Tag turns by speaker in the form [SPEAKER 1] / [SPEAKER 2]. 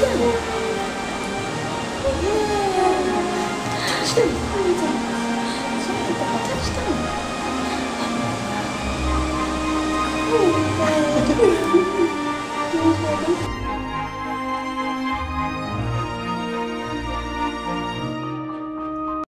[SPEAKER 1] したの